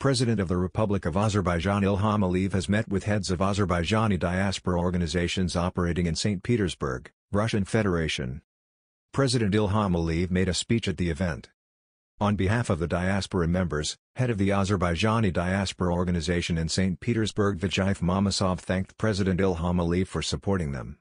President of the Republic of Azerbaijan Ilham Aliyev has met with heads of Azerbaijani diaspora organizations operating in St. Petersburg, Russian Federation. President Ilham Aliyev made a speech at the event. On behalf of the diaspora members, head of the Azerbaijani diaspora organization in St. Petersburg Vijay Mammadov thanked President Ilham Aliyev for supporting them.